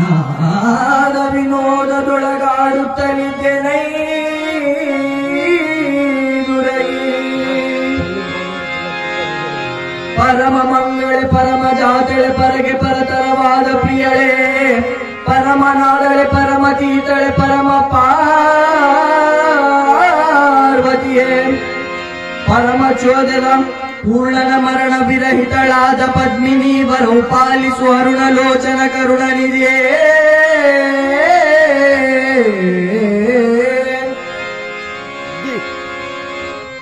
ನಾದ ವಿನೋದದೊಳಗಾಡುತ್ತಲಿದ್ದೇನೆ ಪರಮ ಮಂಗಳೆ ಪರಮ ಜಾತಳೆ ಪರಗೆ ಪರತರವಾದ ಪ್ರಿಯಳೆ ಪರಮ ನಾಡಳೆ ಪರಮ ತೀತಳೆ ಪರಮ ಪಾರ್ವತಿಯೇ ಪರಮ ಚೋದನ ಪೂರ್ಣನ ಮರಣ ವಿರಹಿತಳಾದ ಪದ್ಮಿನಿ, ವರವು ಪಾಲಿಸು ಅರುಣ ಲೋಚನ ಕರುಣನಿದೆಯೇ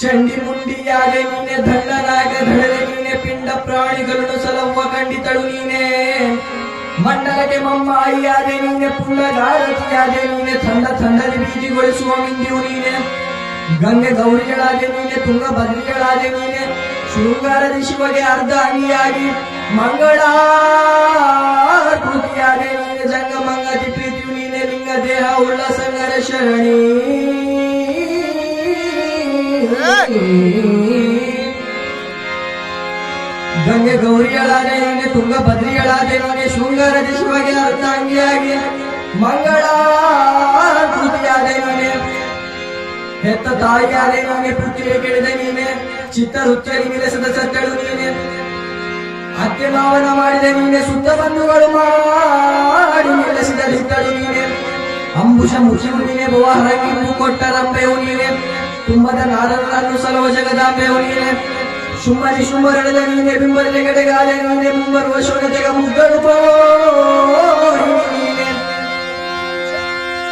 ಚಂಡಿ ಮುಂಡಿಯಾದೆ ನೀನೆ ದಂಡನಾಗ ಧಡದೆ ನೀನೆ ಪಿಂಡ ಪ್ರಾಣಿಗಳನ್ನು ಸಲಹುವ ಖಂಡಿತಳು ನೀನೆ. ಮಂಡಲಕ್ಕೆ ಮಮ್ಮಾಯಿಯಾದೆ ನೀನೆ ಪುಣ್ಯಗಾರತಿಯಾದೆ ನೀನೆ, ಥಂಡ ಥಂಡಲಿ ಬೀದಿಗೊಳಿಸುವ ಮಿಂದಿಯು ನೀನೆ. ಗಂಗೆ ಗೌರಿಗಳಾದೆ ನೀನೆ ತುಂಗ ಬದ್ರಿಗಳಾದೆ ನೀನೆ. ಶೃಂಗಾರದಿ ಶಿವಗೆ ಅರ್ಧ ಅಂಗಿಯಾಗಿ ಮಂಗಳ ಕೃತಿಯಾದೆ ನೀನೆ ಜಂಗ ಮಂಗತಿ ಪ್ರೀತಿಯು ನೀನೆ ಲಿಂಗ ದೇಹ ಉಳ್ಳ ಸಂಗರ ಶರಣಿ ಗಂಗೆ ಗೌರಿಯಳಾದೆ ನೀನೆ ತುಂಗ ಬದ್ರಿಯಳಾದೆ ನೀನೆ ಶೃಂಗಾರದಿ ಶಿವಗೆ ಅರ್ಧಾಂಗಿಯಾಗಿ ಮಂಗಳ ಕೃತಿಯಾದೆ ನೀನೆ ಹೆತ್ತ ತಾಯಿಯಾದೆ ನೀನೆ ಪುತ್ರಿಗೆ ಕೇಳಿದೆ ನೀನೆ ಚಿತ್ತ ಹುಚ್ಚರಿ ನಿಲ್ಲಿಸದ ಸತ್ತಳು ನೀನೆ. ಅತ್ತೆ ಮಾವನ ಮಾಡಿದೆ ನೀನೆ ಸುತ್ತ ಬಂಧುಗಳು ಮಾಡಿ ನಿಲ್ಲಿಸಿದ ದಿತ್ತಳು ನೀನೆ. ಅಂಬುಷ ಮುಷಿಯು ನೀನೆ ಭುವಹರಂಗಿ ಕೊಟ್ಟ ರಂಬೆಯು ನೀನೆ. ತುಂಬದ ನಾರರನ್ನು ಸಲವ ಜಗದಾಂಬೆಯು ನೀನೆ. ಶುಂಭರಿ ಶುಂಭರಳದ ನೀನೆ, ಬಿಂಬದ ಗಡೆಗಾಲೆ ನೀನೆ. ಮುಂಬರುವ ಶೋಣತೆಗ ಮುಗ್ಗಡು ನೀನೆ.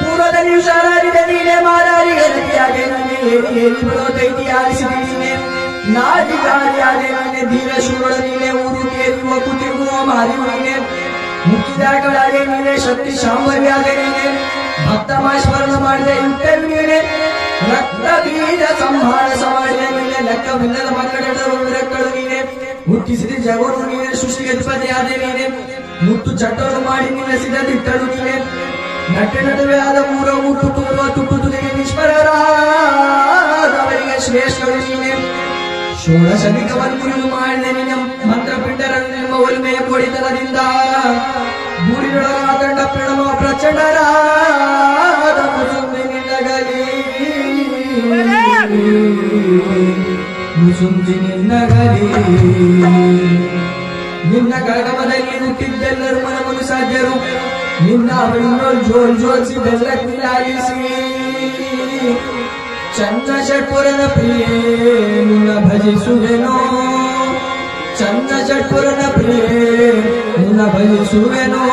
ಪೂರ್ವದಲ್ಲಿ ಹುಷಾರಾರಿದ ನೀನೆ ಮಾರಾರಿಗರತಿಯಾಗೆ ನೀನೆ. ಏರಿ ಏರಿ ಬಿಡೋ ದೈತಿ ಆಲಿಸಿದ ನೀನೆ. ನಾದಿಗಾರಿಯಾದೆ ನೀನೆ ಧೀರ ಶೂರ ನೀನೆ ಊರು ಕೇರುವ ಕುಟಿರುವ ಮಾರಿ ನೀನೆ ಮುಕ್ತಿದಾಗಳಾದೆ ನೀನೆ ಶಕ್ತಿ ಶಾಂಭವ್ಯಾದೆ ನೀನೆ. ಭಕ್ತ ಮಾಶ್ವರಣ ಮಾಡಿದ ಯುಕ್ತರು ನೀನೆ. ರಕ್ತ ಬೀಜ ಸಂಹಾರ ಸಮಾಜದ ನೀನೆ ಲೆಕ್ಕವಿಲ್ಲದ ಮಕ್ಕಳು ನೀನೆ. ಹುಟ್ಟಿಸಿದ ಜಗನು ನೀನೆ, ಸೃಷ್ಟಿಗೆ ಅಧಿಪತಿಯಾದೆ ನೀನೆ. ಮುತ್ತು ಚಟ್ಟರು ಮಾಡಿ ನೀನೆ ಸಿದ್ಧ ದಿಟ್ಟಳು ನೀನೆ. ನಟ ನಡುವೆ ಆದ ಮೂರ ಷೋಡಶನಿಕವನ್ನು ಮುರಿದು ಮಾಡಿದ ನಿನ್ನ ಮಂತ್ರಪಿಂಡರನ್ನು ನಿಮ್ಮ ಒಲ್ಮೆಯ ಕೊಡಿತನದಿಂದ ಬೂರಿನೊಳಗಾದಂಡ ಪ್ರಣಮ ಪ್ರಚಂಡರಾದ ಮುಸುಂಬಿ ನಿನ್ನಗಲಿ ಮುಸುಂಬಿ ನಿನ್ನಗಲಿ ನಿನ್ನ ಕಳಗಮದಲ್ಲಿ ಹುಟ್ಟಿದ್ದೆಲ್ಲರೂ ಮನಮನು ಸಾಧ್ಯರು ನಿನ್ನ ಬೆನ್ನೋಲ್ ಜೋಲ್ ಜೋಲ್ಸಿ ಬೆಲ್ಲಕ್ಕಿಲಾಗಿಸಿ ಚಂದ್ರಷಟ್ಪುರನ ಪ್ರೇಮಿನ ಭಜಿಸುವೆನೋ ಚಂದ್ರಷಟ್ಪುರನ ಪ್ರೇಮಿನ ಭಜಿಸುವೆನೋ